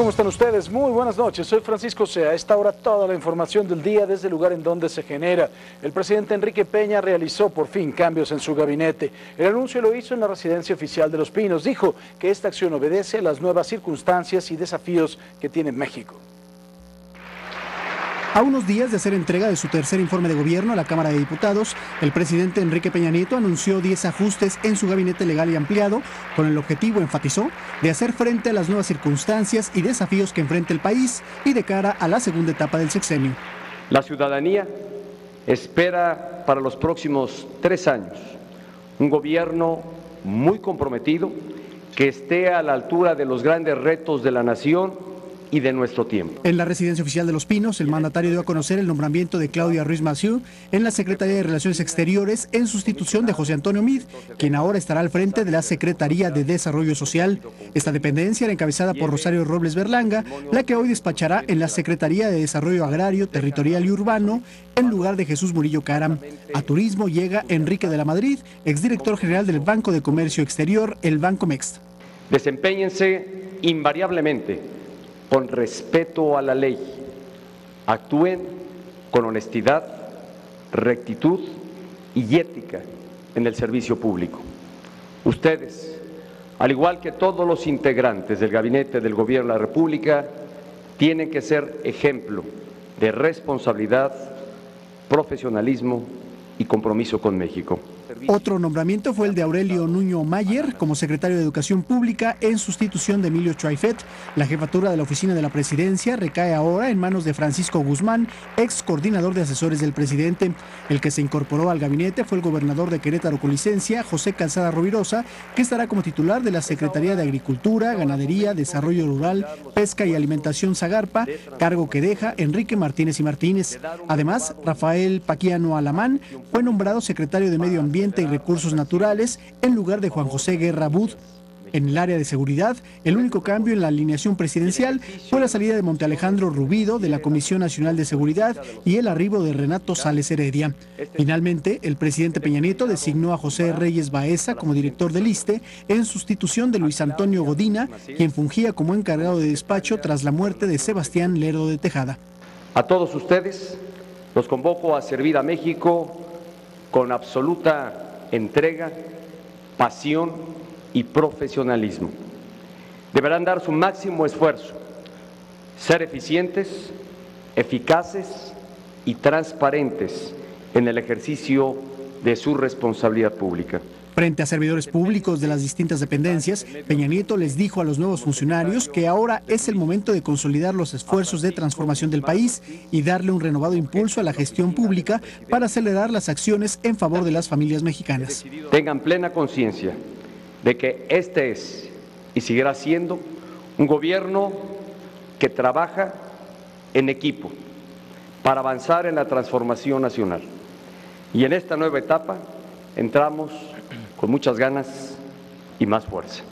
¿Cómo están ustedes? Muy buenas noches. Soy Francisco Sea. A esta hora toda la información del día desde el lugar en donde se genera. El presidente Enrique Peña realizó por fin cambios en su gabinete. El anuncio lo hizo en la residencia oficial de Los Pinos. Dijo que esta acción obedece a las nuevas circunstancias y desafíos que tiene México. A unos días de hacer entrega de su tercer informe de gobierno a la Cámara de Diputados, el presidente Enrique Peña Nieto anunció 10 ajustes en su gabinete legal y ampliado, con el objetivo, enfatizó, de hacer frente a las nuevas circunstancias y desafíos que enfrenta el país y de cara a la segunda etapa del sexenio. La ciudadanía espera para los próximos tres años un gobierno muy comprometido que esté a la altura de los grandes retos de la nación y de nuestro tiempo. En la residencia oficial de Los Pinos, el mandatario dio a conocer el nombramiento de Claudia Ruiz Massieu en la Secretaría de Relaciones Exteriores en sustitución de José Antonio Mid, quien ahora estará al frente de la Secretaría de Desarrollo Social. Esta dependencia era encabezada por Rosario Robles Berlanga, la que hoy despachará en la Secretaría de Desarrollo Agrario, Territorial y Urbano en lugar de Jesús Murillo Caram. A turismo llega Enrique de la Madrid, exdirector general del Banco de Comercio Exterior, el Banco Mext. Desempeñense invariablemente con respeto a la ley, actúen con honestidad, rectitud y ética en el servicio público. Ustedes, al igual que todos los integrantes del gabinete del Gobierno de la República, tienen que ser ejemplo de responsabilidad, profesionalismo y compromiso con México. Otro nombramiento fue el de Aurelio Nuño Mayer como secretario de Educación Pública en sustitución de Emilio Chuaifet. La jefatura de la oficina de la presidencia recae ahora en manos de Francisco Guzmán, ex coordinador de asesores del presidente. El que se incorporó al gabinete fue el gobernador de Querétaro con licencia, José Calzada Rovirosa, que estará como titular de la Secretaría de Agricultura, Ganadería, Desarrollo Rural, Pesca y Alimentación Zagarpa, cargo que deja Enrique Martínez y Martínez. Además, Rafael Paquiano Alamán fue nombrado secretario de Medio Ambiente y Recursos Naturales en lugar de Juan José Guerra Bud. En el área de seguridad, el único cambio en la alineación presidencial fue la salida de Monte Alejandro Rubido de la Comisión Nacional de Seguridad y el arribo de Renato Sales Heredia. Finalmente, el presidente Peña Nieto designó a José Reyes Baeza como director del ISTE en sustitución de Luis Antonio Godina, quien fungía como encargado de despacho tras la muerte de Sebastián Lerdo de Tejada. A todos ustedes los convoco a servir a México con absoluta entrega, pasión y profesionalismo. Deberán dar su máximo esfuerzo, ser eficientes, eficaces y transparentes en el ejercicio de su responsabilidad pública. Frente a servidores públicos de las distintas dependencias, Peña Nieto les dijo a los nuevos funcionarios que ahora es el momento de consolidar los esfuerzos de transformación del país y darle un renovado impulso a la gestión pública para acelerar las acciones en favor de las familias mexicanas. Tengan plena conciencia de que este es y seguirá siendo un gobierno que trabaja en equipo para avanzar en la transformación nacional. Y en esta nueva etapa entramos con muchas ganas y más fuerza.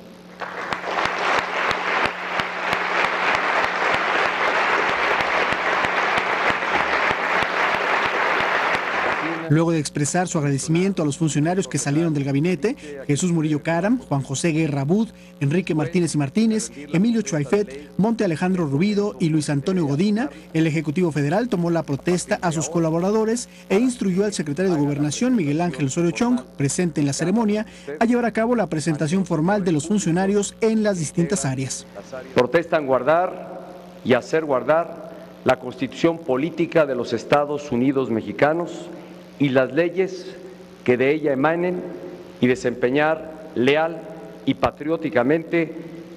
Luego de expresar su agradecimiento a los funcionarios que salieron del gabinete, Jesús Murillo Caram, Juan José Guerra Bud, Enrique Martínez y Martínez, Emilio Chuaifet, Monte Alejandro Rubido y Luis Antonio Godina, el Ejecutivo Federal tomó la protesta a sus colaboradores e instruyó al secretario de Gobernación, Miguel Ángel Osorio Chong, presente en la ceremonia, a llevar a cabo la presentación formal de los funcionarios en las distintas áreas. Protestan guardar y hacer guardar la constitución política de los Estados Unidos mexicanos y las leyes que de ella emanen y desempeñar leal y patrióticamente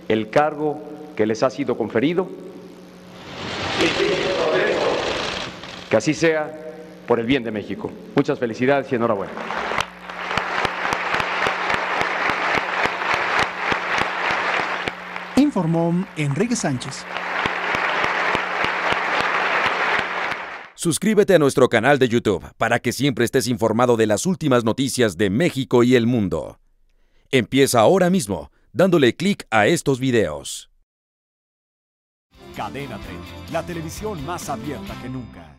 el cargo que les ha sido conferido. Que así sea por el bien de México. Muchas felicidades y enhorabuena. Informó Enrique Sánchez. Suscríbete a nuestro canal de YouTube para que siempre estés informado de las últimas noticias de México y el mundo. Empieza ahora mismo dándole clic a estos videos. Cadena 30, la televisión más abierta que nunca.